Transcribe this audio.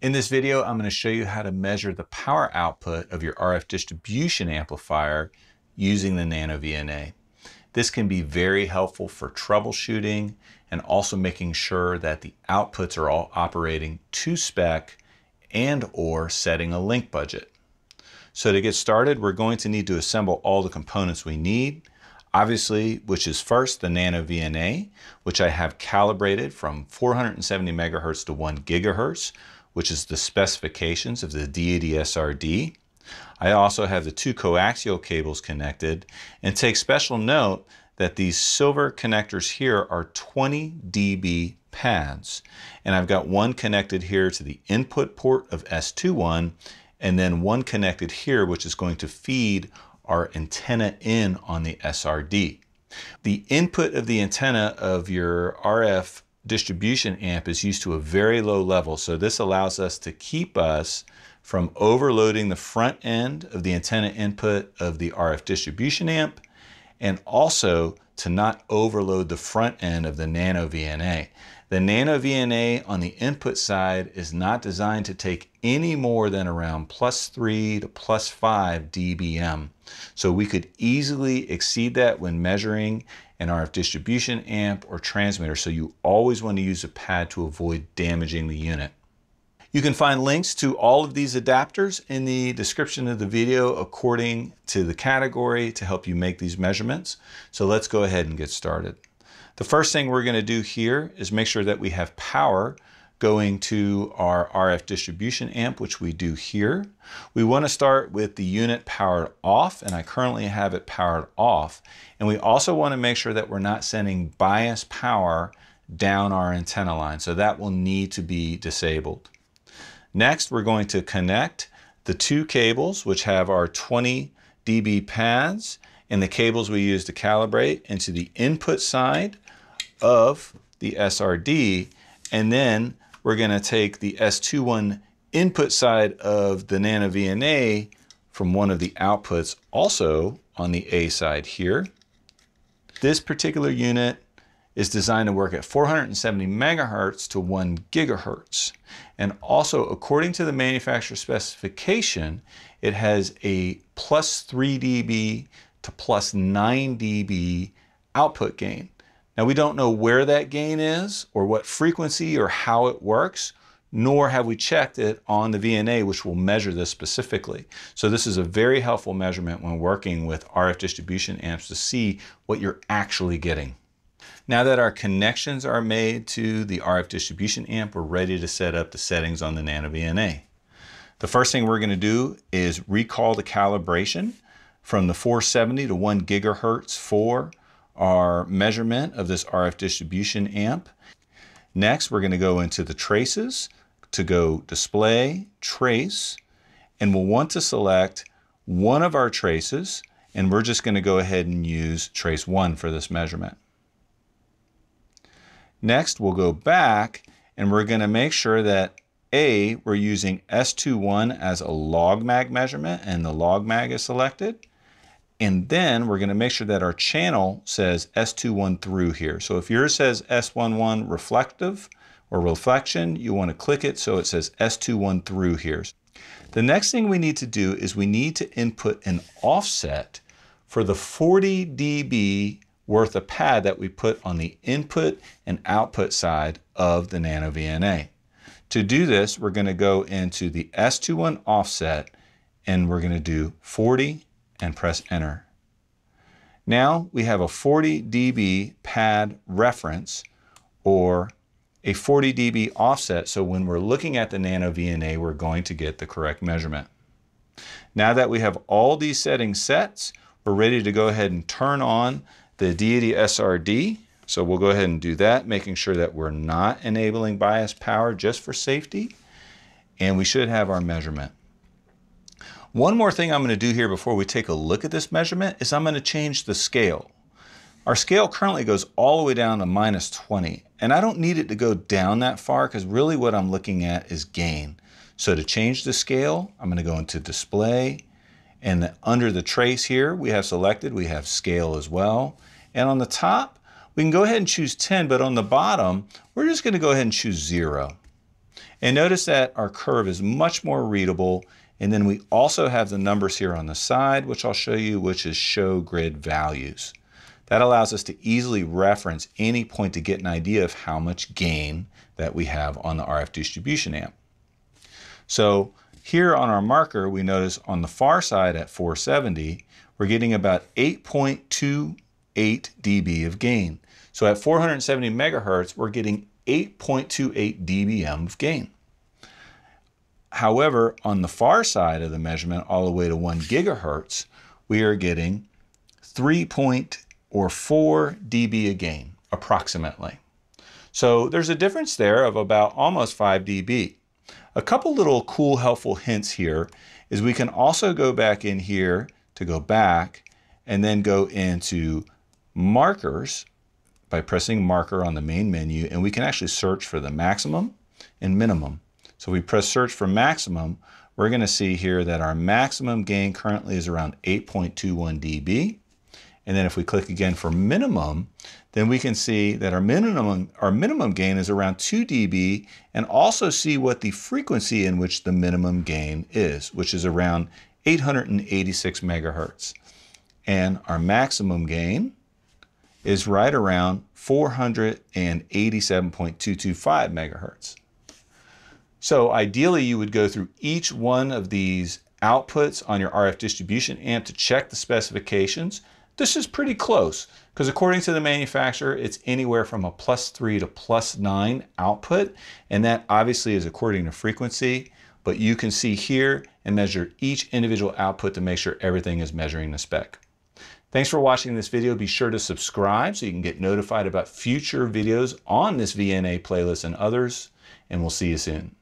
In this video, I'm going to show you how to measure the power output of your RF distribution amplifier using the Nano VNA. This can be very helpful for troubleshooting and also making sure that the outputs are all operating to spec and or setting a link budget. So to get started, we're going to need to assemble all the components we need. Obviously, which is first the Nano VNA, which I have calibrated from 470 megahertz to 1 gigahertz, which is the specifications of the Deity SRD. I also have the two coaxial cables connected and take special note that these silver connectors here are 20 dB pads. And I've got one connected here to the input port of S21 and then one connected here which is going to feed our antenna in on the SRD. The input of the antenna of your RF distribution amp is used to a very low level, so this allows us to keep us from overloading the front end of the antenna input of the RF distribution amp and also to not overload the front end of the Nano VNA. The Nano VNA on the input side is not designed to take any more than around plus 3 to plus 5 dBm. So we could easily exceed that when measuring an RF distribution amp or transmitter. So you always want to use a pad to avoid damaging the unit. You can find links to all of these adapters in the description of the video according to the category to help you make these measurements. So let's go ahead and get started. The first thing we're going to do here is make sure that we have power going to our RF distribution amp, which we do here. We want to start with the unit powered off, and I currently have it powered off. And we also want to make sure that we're not sending bias power down our antenna line, so that will need to be disabled. Next, we're going to connect the two cables, which have our 20 dB pads, and the cables we use to calibrate into the input side of the SRD. And then we're going to take the S21 input side of the Nano VNA from one of the outputs also on the A side here. This particular unit is designed to work at 470 megahertz to 1 gigahertz. And also, according to the manufacturer specification, it has a plus 3 dB to plus 9 dB output gain. Now, we don't know where that gain is or what frequency or how it works, nor have we checked it on the VNA, which will measure this specifically. So this is a very helpful measurement when working with RF distribution amps to see what you're actually getting. Now that our connections are made to the RF distribution amp, we're ready to set up the settings on the Nano VNA. The first thing we're going to do is recall the calibration from the 470 to 1 gigahertz for our measurement of this RF distribution amp. Next, we're going to go into the traces to go display, trace, and we'll want to select one of our traces, and we're just going to go ahead and use trace 1 for this measurement. Next, we'll go back and we're going to make sure that A, we're using S21 as a log mag measurement and the log mag is selected. And then we're going to make sure that our channel says S21 through here. So if yours says S11 reflective or reflection, you want to click it so it says S21 through here. The next thing we need to do is we need to input an offset for the 40 dB worth of pad that we put on the input and output side of the Nano VNA. To do this, we're going to go into the S21 offset and we're going to do 40 and press enter. Now we have a 40 dB pad reference or a 40 dB offset so when we're looking at the Nano VNA we're going to get the correct measurement. Now that we have all these settings set, we're ready to go ahead and turn on the Deity SRD. So we'll go ahead and do that, making sure that we're not enabling bias power just for safety. And we should have our measurement. One more thing I'm going to do here before we take a look at this measurement is I'm going to change the scale. Our scale currently goes all the way down to minus 20, and I don't need it to go down that far because really what I'm looking at is gain. So to change the scale, I'm going to go into display, and under the trace here we have selected, we have scale as well. And on the top, we can go ahead and choose 10, but on the bottom, we're just gonna go ahead and choose zero. And notice that our curve is much more readable. And then we also have the numbers here on the side, which I'll show you, which is show grid values. That allows us to easily reference any point to get an idea of how much gain that we have on the RF distribution amp. So here on our marker, we notice on the far side at 470, we're getting about 8.28 dB of gain. So at 470 megahertz, we're getting 8.28 dBm of gain. However, on the far side of the measurement, all the way to 1 gigahertz, we are getting 3 or 4 dB a gain, approximately. So there's a difference there of about almost 5 dB. A couple little cool helpful hints here is we can also go back in here to go back and then go into markers by pressing marker on the main menu and we can actually search for the maximum and minimum. So we press search for maximum, we're going to see here that our maximum gain currently is around 8.21 dB. And then if we click again for minimum, then we can see that our minimum, our minimum gain is around 2 dB and also see what the frequency in which the minimum gain is, which is around 886 megahertz. And our maximum gain is right around 487.225 megahertz. So ideally you would go through each one of these outputs on your RF distribution amp to check the specifications this is pretty close because according to the manufacturer, it's anywhere from a plus three to plus nine output. And that obviously is according to frequency, but you can see here and measure each individual output to make sure everything is measuring the spec. Thanks for watching this video. Be sure to subscribe so you can get notified about future videos on this VNA playlist and others, and we'll see you soon.